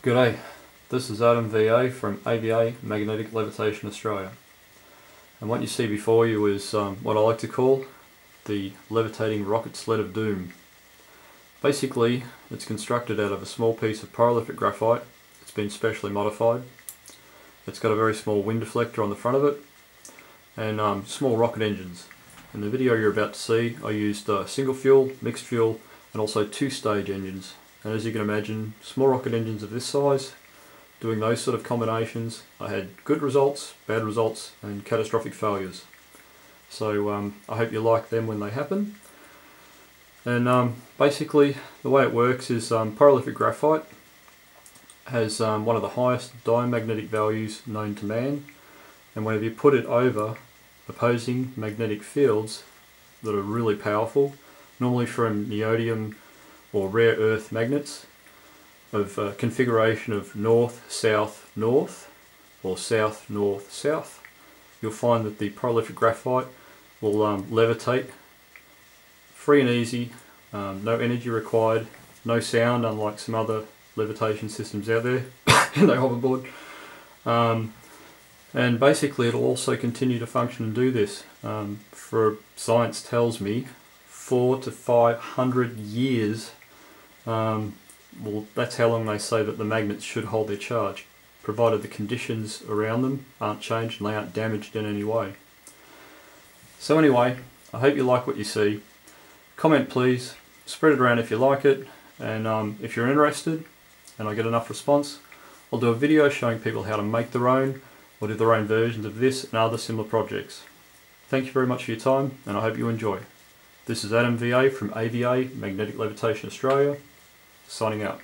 G'day, this is Adam VA from AVA Magnetic Levitation Australia. And what you see before you is um, what I like to call the levitating rocket sled of doom. Basically, it's constructed out of a small piece of pyrolytic graphite. It's been specially modified. It's got a very small wind deflector on the front of it and um, small rocket engines. In the video you're about to see, I used uh, single fuel, mixed fuel, and also two stage engines. And as you can imagine, small rocket engines of this size, doing those sort of combinations, I had good results, bad results, and catastrophic failures. So um, I hope you like them when they happen. And um, basically, the way it works is um, graphite has um, one of the highest diamagnetic values known to man, and whenever you put it over opposing magnetic fields that are really powerful, normally from neodymium or rare earth magnets of uh, configuration of north, south, north or south, north, south, you'll find that the pyrolytic graphite will um, levitate. Free and easy, um, no energy required, no sound unlike some other levitation systems out there, they hoverboard. Um, and basically it'll also continue to function and do this. Um, for science tells me four to five hundred years um, well that's how long they say that the magnets should hold their charge provided the conditions around them aren't changed and they aren't damaged in any way. So anyway I hope you like what you see. Comment please. Spread it around if you like it. And um, if you're interested and I get enough response I'll do a video showing people how to make their own or do their own versions of this and other similar projects. Thank you very much for your time and I hope you enjoy. This is Adam VA from AVA Magnetic Levitation Australia, signing out.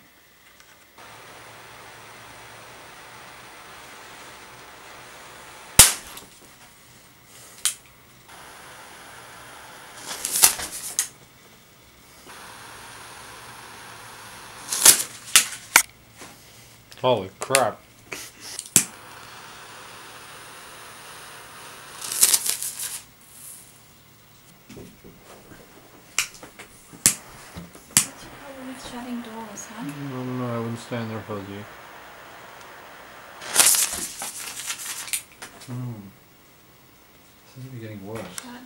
Holy crap. Shutting doors, huh? No, no, no, I wouldn't stand there if I was you. Hmm. This is getting worse. Shut.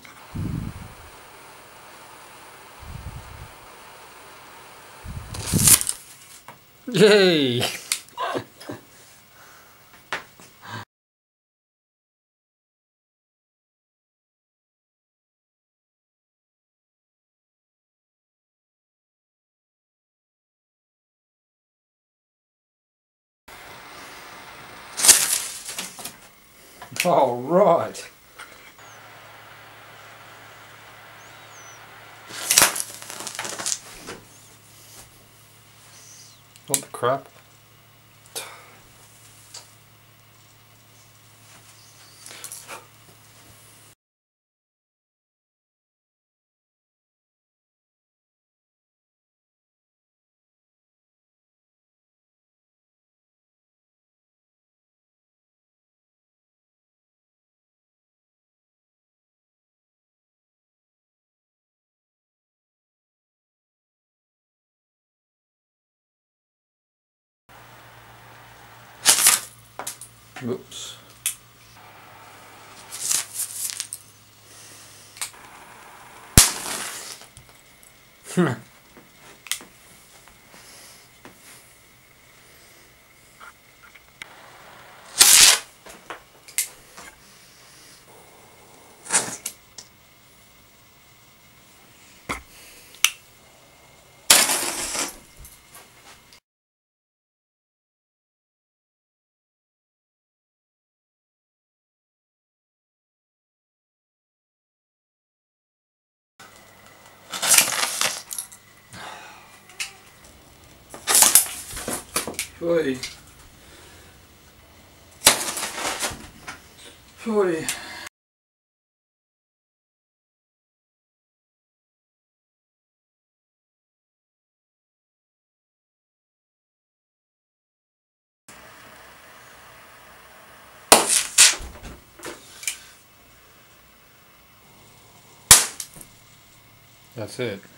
Yay! All right. What the crap? Whoops. Hmm. 40, 40. That's it.